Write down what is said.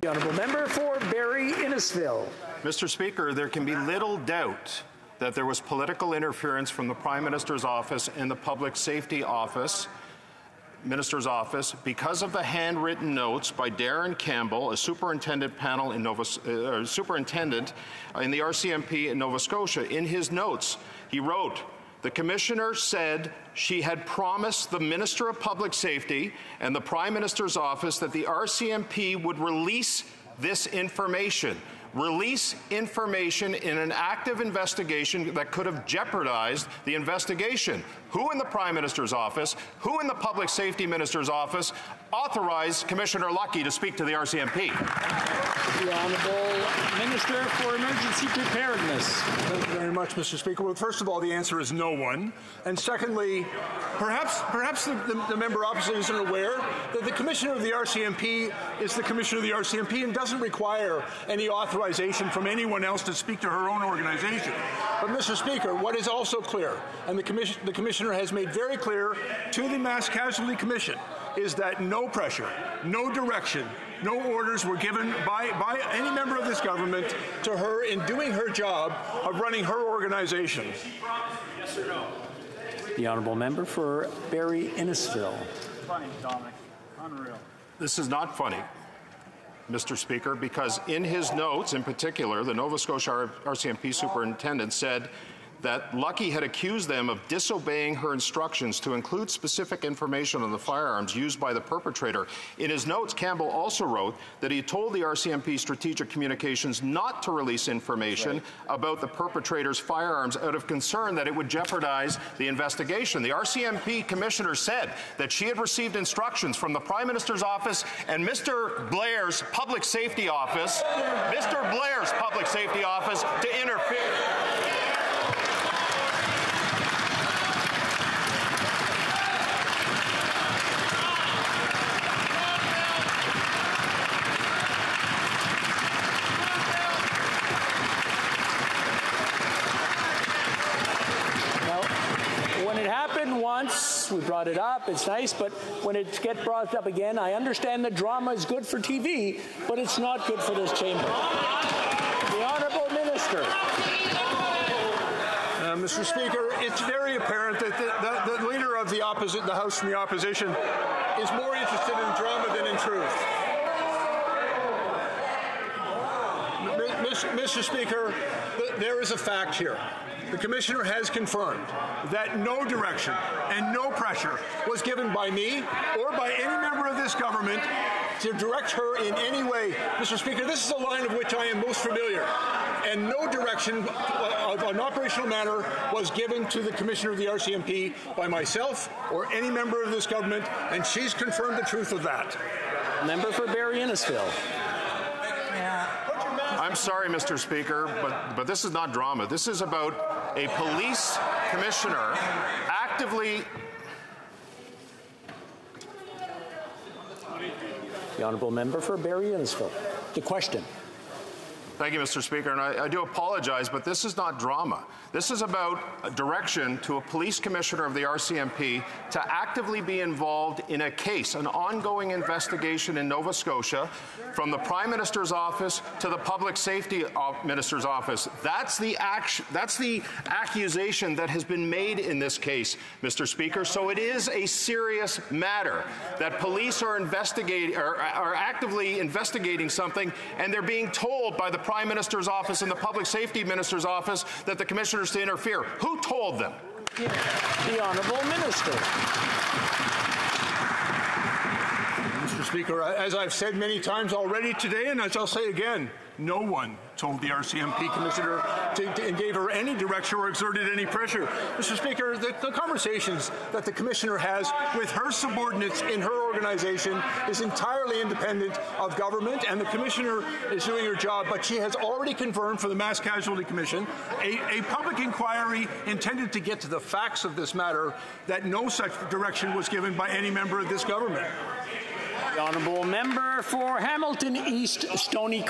The Honourable Member for Barrie Innisfil. Mr. Speaker, there can be little doubt that there was political interference from the Prime Minister's office and the Public Safety Office Minister's office because of the handwritten notes by Darren Campbell, a superintendent panel in Nova, uh, superintendent in the RCMP in Nova Scotia. In his notes, he wrote, the commissioner said she had promised the Minister of Public Safety and the Prime Minister's office that the RCMP would release this information release information in an active investigation that could have jeopardized the investigation. Who in the Prime Minister's office, who in the Public Safety Minister's office authorized Commissioner Lucki to speak to the RCMP? The Honourable Minister for Emergency Preparedness. Thank you very much, Mr. Speaker. Well, first of all, the answer is no one. And secondly, perhaps perhaps the, the, the member opposite isn't aware that the Commissioner of the RCMP is the Commissioner of the RCMP and doesn't require any authorization from anyone else to speak to her own organization. But, Mr. Speaker, what is also clear, and the, commission, the Commissioner has made very clear to the Mass Casualty Commission, is that no pressure, no direction, no orders were given by, by any member of this government to her in doing her job of running her organization. Yes or no? The Honourable Member for Barrie Innisfil. Funny, Dominic. Unreal. This is not funny. Mr. Speaker, because in his notes, in particular, the Nova Scotia RCMP superintendent said that Lucki had accused them of disobeying her instructions to include specific information on the firearms used by the perpetrator. In his notes, Campbell also wrote that he told the RCMP Strategic Communications not to release information right. about the perpetrator's firearms out of concern that it would jeopardize the investigation. The RCMP commissioner said that she had received instructions from the Prime Minister's office and Mr. Blair's public safety office, Mr. Blair's public safety office to interfere. Once, we brought it up, it's nice, but when it gets brought up again, I understand that drama is good for TV, but it's not good for this chamber. The Honourable Minister. Uh, Mr. Speaker, it's very apparent that the, the, the leader of the opposite, the House from the opposition, is more interested in drama than in truth. Mr. Speaker, there is a fact here the Commissioner has confirmed that no direction and no pressure was given by me or by any member of this government to direct her in any way. Mr. Speaker, this is a line of which I am most familiar. And no direction uh, of an operational manner was given to the Commissioner of the RCMP by myself or any member of this government, and she's confirmed the truth of that. Member for Barrie Innisfil. I'm sorry, Mr. Speaker, but, but this is not drama. This is about a police commissioner actively. The Honourable Member for Barrie Innisfil. The question. Thank you, Mr. Speaker. And I, I, do apologize, but this is not drama. This is about a direction to a police commissioner of the RCMP to actively be involved in a case, an ongoing investigation in Nova Scotia, from the Prime Minister's office to the Public Safety Minister's office. That's the action. That's the accusation that has been made in this case, Mr. Speaker. So it is a serious matter that police are are, are actively investigating something, and they're being told by the Prime Minister's office and the Public Safety Minister's office that the commissioners to interfere. Who told them? The Honourable Minister. Mr. Speaker, as I've said many times already today, and as I'll say again, no one told the RCMP commissioner to, to, and gave her any direction or exerted any pressure. Mr. Speaker, the, the, conversations that the commissioner has with her subordinates in her organization is entirely independent of government, and the commissioner is doing her job, but she has already confirmed for the Mass Casualty Commission a, a public inquiry intended to get to the facts of this matter that no such direction was given by any member of this government. The Honourable Member for Hamilton East Stony